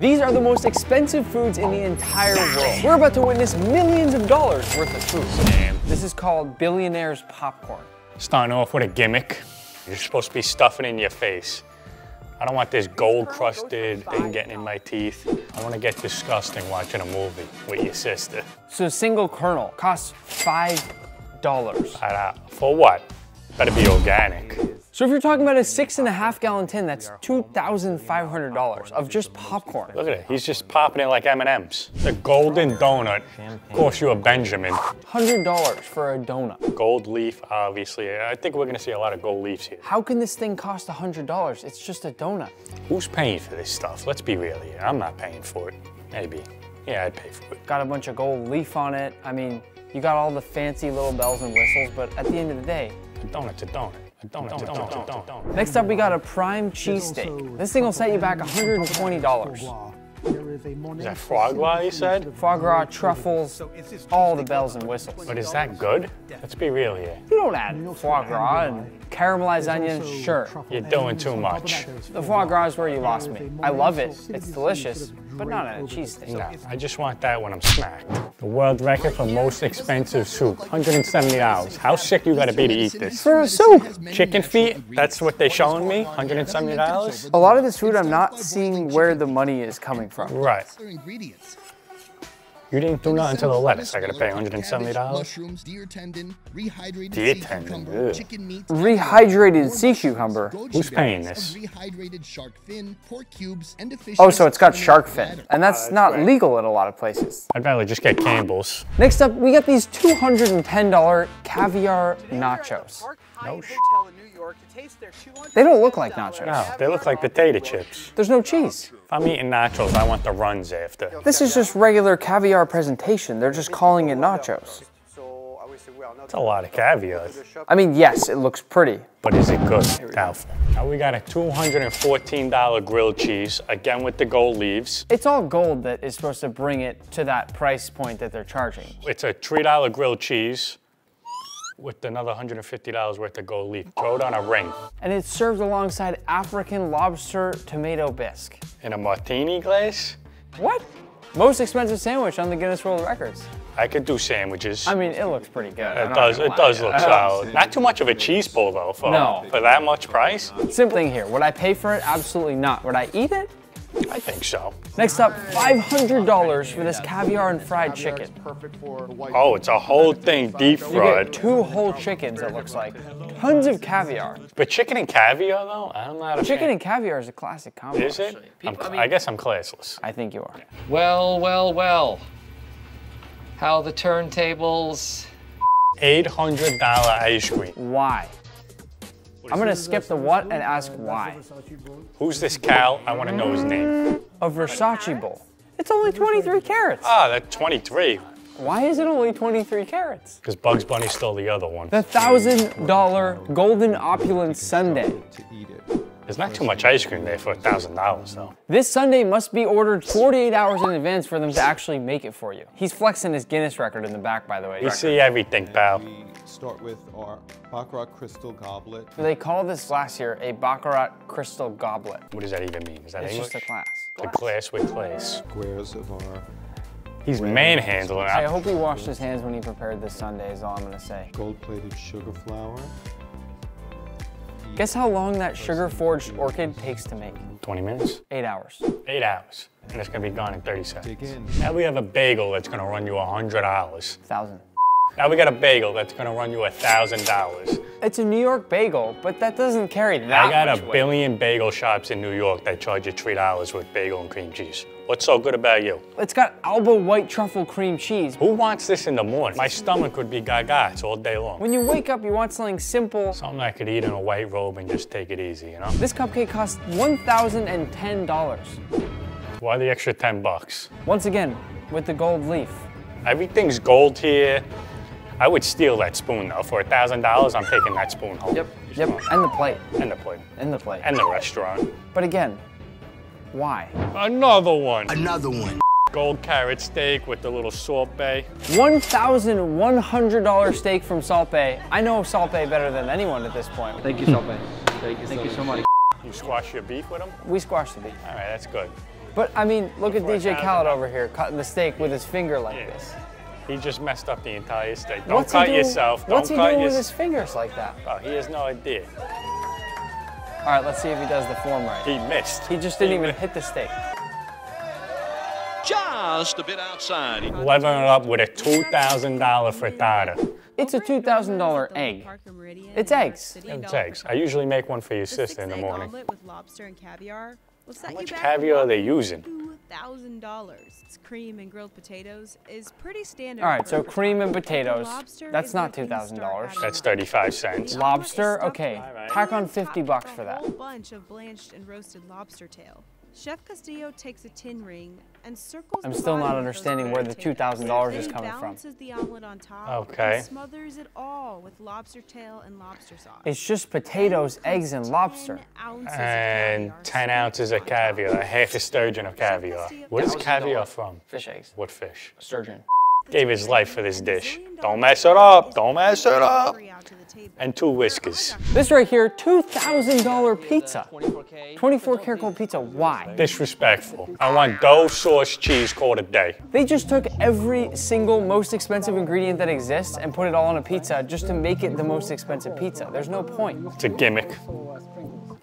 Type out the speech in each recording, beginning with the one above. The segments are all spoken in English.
These are the most expensive foods in the entire world. We're about to witness millions of dollars worth of food. Damn. This is called billionaire's popcorn. Starting off with a gimmick. You're supposed to be stuffing in your face. I don't want this gold crusted thing getting in my teeth. I want to get disgusting watching a movie with your sister. So a single kernel costs five dollars. Uh, For what? Better be organic. So if you're talking about a six and a half gallon tin, that's $2,500 of just popcorn. Look at it. He's just popping it like M&M's. The golden donut costs you a Benjamin. $100 for a donut. Gold leaf, obviously. I think we're gonna see a lot of gold leaves here. How can this thing cost $100? It's just a donut. Who's paying for this stuff? Let's be real here. I'm not paying for it. Maybe. Yeah, I'd pay for it. Got a bunch of gold leaf on it. I mean, you got all the fancy little bells and whistles, but at the end of the day, A donut's a donut. A donut's a donut. A donut. Next up, we got a prime cheesesteak. This thing will set you back $120. Is that foie gras you said? Foie gras, truffles, all the bells and whistles. But is that good? Let's be real here. You don't add foie gras and caramelized onions, sure. You're doing too much. The foie gras is where you lost me. I love it, it's delicious, but not in a cheesesteak. No, I just want that when I'm smacked. The world record for most expensive soup, $170. How sick you gotta be to eat this? For a soup! Chicken feet, that's what they're showing me, $170? A lot of this food, I'm not seeing where the money is coming from. Right. Other ingredients. You didn't do nothing to the lettuce. I gotta pay $170? Mushrooms, deer tendon, rehydrated Deer sea tendon, cucumber, ugh. chicken meat, Rehydrated sea cucumber. Who's paying this? Rehydrated shark fin, pork cubes, and a fish. Oh, so it's got shark fin. batter. And that's uh, not legal in a lot of places. I'd rather just get Campbell's. Next up, we got these $210 caviar nachos. No They don't look like nachos. No, they look like potato chips. There's no cheese. If I'm eating nachos, I want the runs after. This is just regular caviar presentation. They're just calling it nachos. It's a lot of caviar. I mean, yes, it looks pretty. But is it good? Doubtful. Now we got a $214 grilled cheese, again with the gold leaves. It's all gold that is supposed to bring it to that price point that they're charging. It's a $3 grilled cheese with another $150 worth of gold leaf. Throw it on a ring. And it's served alongside African lobster tomato bisque. In a martini glass? What? Most expensive sandwich on the Guinness World Records. I could do sandwiches. I mean, it looks pretty good. It does, it does look solid. Not too much of a cheese pull though for, No. for that much price. Simple thing here. Would I pay for it? Absolutely not. Would I eat it? I think so. Next up, $500 for this caviar and fried chicken. Oh, it's a whole thing deep fried. two whole chickens, it looks like. Tons of caviar. But chicken and caviar though, I'm not a Chicken fan. and caviar is a classic combo. Is it? I'm, I guess I'm classless. I think you are. Well, well, well. How the turntables. $800 ice cream. Why? I'm gonna skip the what and ask why. Who's this Cal? I want to know his name. A Versace bowl. It's only 23 carats. Ah, that's 23. Why is it only 23 carats? Because Bugs Bunny stole the other one. The thousand dollar golden opulence sundae. There's not too much ice cream there for $1,000 though. This sundae must be ordered 48 hours in advance for them to actually make it for you. He's flexing his Guinness record in the back, by the way. You see everything, pal. We start with our Baccarat Crystal Goblet. They call this glass here a Baccarat crystal goblet. What does that even mean? Is that It's English? just a glass. The glass with glass. Squares of our He's manhandling I hope he washed his hands when he prepared this sundae is all I'm gonna say. gold-plated sugar flower. Guess how long that sugar-forged orchid takes to make? 20 minutes? Eight hours. Eight hours. And it's gonna be gone in 30 Dig seconds. in. Now we have a bagel that's gonna run you $100. Thousand. Now we got a bagel that's gonna run you $1,000. It's a New York bagel, but that doesn't carry that I got a weight. billion bagel shops in New York that charge you $3 with bagel and cream cheese. What's so good about you? It's got Alba white truffle cream cheese. Who wants this in the morning? My stomach would be gaga it's all day long. When you wake up, you want something simple. Something I could eat in a white robe and just take it easy, you know? This cupcake costs $1,010. Why the extra 10 bucks? Once again, with the gold leaf. Everything's gold here. I would steal that spoon though. For a $1,000, I'm taking that spoon home. Yep, yep. and the plate, And the plate. and the plate. And the restaurant. But again, why? Another one. Another one. Gold karat steak with the little Salt Bae. $1,100 steak from Salt Bae. I know Salt Bae better than anyone at this point. Thank you, Salt Bae. Thank you, Thank you so much. You squash your beef with them? We squash the beef. All right, that's good. But I mean, look at DJ thousand Khaled over here cutting the steak with his finger like Yeah. this. He just messed up the entire steak. Don't What's cut doing- yourself. Don't What's he cut doing with his fingers like that? Oh, he has no idea. All right, let's see if he does the form right. He missed. He just didn't He even mi- hit the steak. Just a bit outside. Leveling it up with a $2,000 frittata. It's a $2,000 egg. It's eggs. It's eggs. I usually make one for your sister in the morning. Omelet with lobster and caviar will set How you much back caviar are they using? Two thousand dollars. Cream and grilled potatoes is pretty standard. All right, so cream and potatoes. That's not making you start $2,000. That's 35 cents. The omelet is Lobster? Okay. with Tack on 50 bucks with for a that. whole bunch of blanched and roasted lobster tail. Chef Castillo takes a tin ring and circles I'm the still not bottom with those understanding where the $2,000 is Then he coming from. balances the omelet on top Okay. and smothers it all with lobster tail and lobster sauce. It's just potatoes, eggs, and lobster. 10 ounces of And 10 ounces of caviar, a half a sturgeon of caviar. What is caviar from? Fish eggs. What fish? A Sturgeon. Gave his life for this dish. Don't mess it up. Don't mess it up. Out to the table. And two whiskers. This right here, $2,000 pizza. 24 karat gold pizza. Why? Disrespectful. I want dough, sauce, cheese, called a day. They just took every single most expensive ingredient that exists and put it all on a pizza just to make it the most expensive pizza. There's no point. It's a gimmick.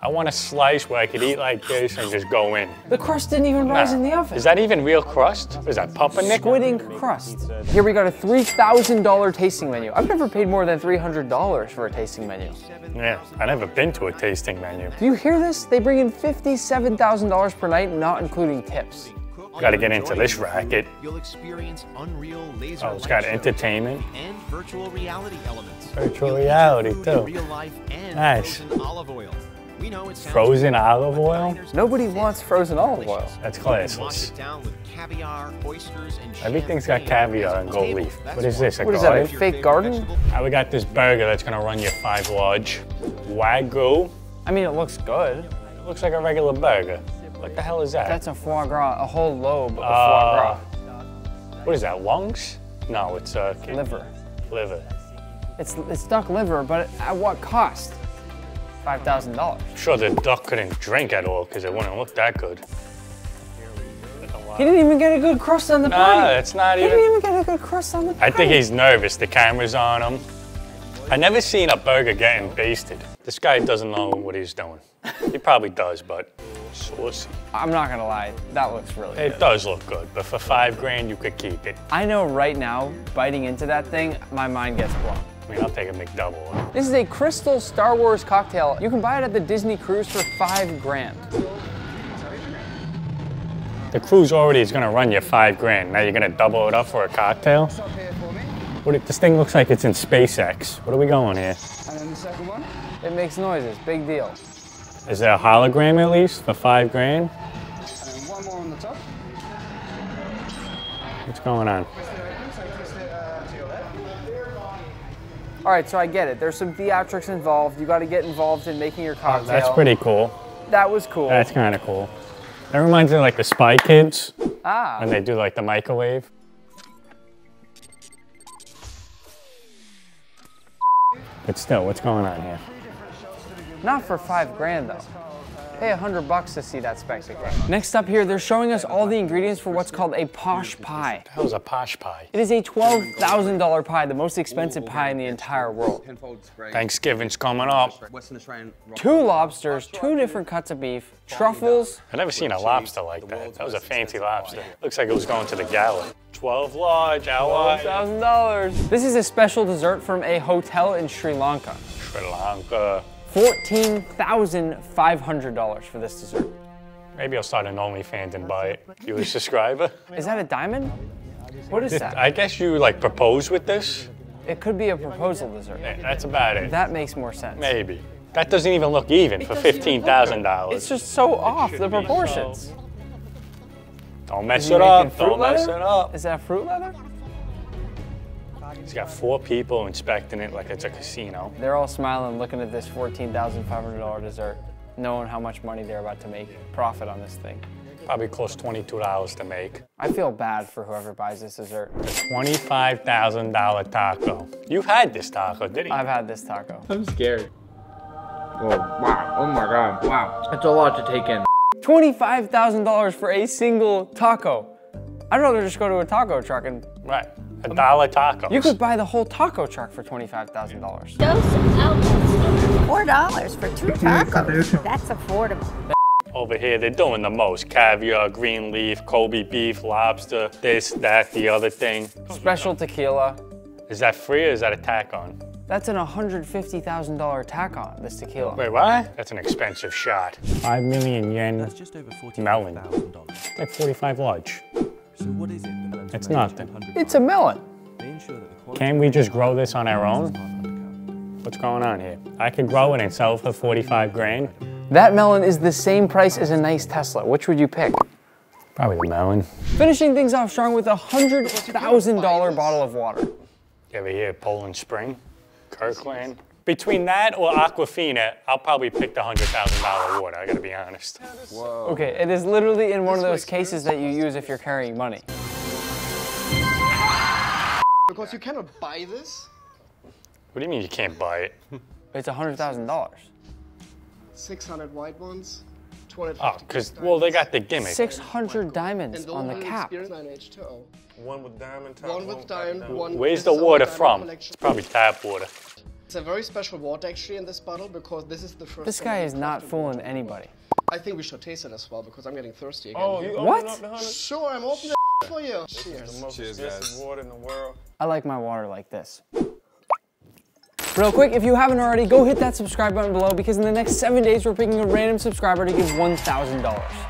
I want a slice where I could eat like this and just go in. The crust didn't even rise in the oven. Is that even real crust? Is that pumpernickel? Squid ink crust. Here we got a $3,000 tasting menu. I've never paid more than $300 for a tasting menu. Yeah, I've never been to a tasting menu. Do you hear this? They bring in $57,000 per night, not including tips. Gotta get into this racket. You'll experience unreal laser Oh, it's got entertainment. and virtual reality elements. Virtual reality, food too. Real life and Nice. Frozen olive oil. We know it Frozen weird, olive oil? Nobody wants frozen olive oil. That's You can wash classless. down with caviar, oysters, and Everything's got caviar and gold leaf. What is this, a What is that, a fake garden? Now we got this burger that's gonna run you five large. Wagyu. I mean, it looks good. It looks like a regular burger. What the hell is that? That's a foie gras, a whole lobe of Uh, foie gras. What is that, lungs? No, it's uh. Liver. liver. It's, it's duck liver, but at what cost? $5,000. Sure, the duck couldn't drink at all because it wouldn't look that good. He didn't even get a good crust on the patty. it's not He didn't even. even get a good crust on the. I think he's nervous. The camera's on him. I never seen a burger getting basted. This guy doesn't know what he's doing. He probably does, but saucy. I'm not gonna lie, that looks really It good. It does look good, but for five grand, you could keep it. I know right now, biting into that thing, my mind gets blown. Mean, I'll take a McDouble. This is a crystal Star Wars cocktail. You can buy it at the Disney Cruise for five grand. The cruise already is gonna run you five grand. Now you're gonna double it up for a cocktail? What if this thing looks like it's in SpaceX? What are we going here? And then the second one? It makes noises, big deal. Is there a hologram at least for five grand? One more on the top. What's going on? All right, so I get it. There's some theatrics involved. You got to get involved in making your cocktail. That's pretty cool. That was cool. That's kind of cool. That reminds me of like the Spy Kids ah, when they do like the microwave. But still, what's going on here? not for five grand though. Pay a hundred bucks to see that spectacle. Next up here, they're showing us all the ingredients for what's called a posh pie. That was a posh pie. It is a $12,000 pie, the most expensive pie in the entire world. Thanksgiving's coming up. Two lobsters, two different cuts of beef, truffles, I've never seen a lobster like that. That was a fancy lobster. Looks like it was going to the galley. 12 large, how wide? $1,000. This is a special dessert from a hotel in Sri Lanka. Sri Lanka. $14,500 for this dessert. Maybe I'll start an OnlyFans and buy it. You a subscriber? Is that a diamond? What is that? I guess you like propose with this? It could be a proposal dessert. Yeah, that's about it. That makes more sense. Maybe. That doesn't even look even for $15,000. It's just so off, the proportions. Don't mess Is it up. Don't mess it up. Is that fruit leather? He's got four people inspecting it like it's a casino. They're all smiling looking at this $14,500 dessert, knowing how much money they're about to make profit on this thing. Probably cost $22 to make. I feel bad for whoever buys this dessert. $25,000 taco. You've had this taco, didn't you? I've had this taco. I'm scared. Oh, wow. Oh my god. Wow. That's a lot to take in. $25,000 for a single taco. I'd rather just go to a taco truck and Right. A dollar taco. you could buy the whole taco truck for $25,000. Four dollars for two tacos. That's affordable. Over here, they're doing the most. Caviar, green leaf, Kobe beef, lobster, this, that, the other thing. Special tequila. Is that free or is that a tack on? That's an $150,000 tack on this tequila. Wait, what? That's an expensive shot. Five million yen. That's just over forty melon. thousand dollars. Like 45 large. So what is it? The It's made nothing. 100 It's a melon. They ensure that the quality Can't we just grow this on our own? is not undercut. What's going on here? I could grow it and sell for 45 grand. That melon is the same price as a nice Tesla. Which would you pick? Probably the melon. Finishing things off strong with a $100,000 bottle of water. You ever hear Poland Spring? Kirkland? Between that or Aquafina, I'll probably pick the $100,000 water, I gotta be honest. Okay, it is literally in one of those cases that you use if you're carrying money. Because you cannot buy this. What do you mean you can't buy it? It's $100,000. 600 white ones. 250 Oh, because, well, they got the gimmick. 600 diamonds on the cap. Experience 9H2O. One with diamond top. One with diamond, one Where's the water from? collection. It's probably tap water. It's a very special water actually in this bottle because this is the first. This guy is not fooling water. anybody. I think we should taste it as well because I'm getting thirsty again. Oh, you What? open up? Sure, I'm opening it for you. Cheers. the Cheers, expensive guys. water in the world. I like my water like this. Real quick, if you haven't already, go hit that subscribe button below because in the next seven days, we're picking a random subscriber to give $1,000.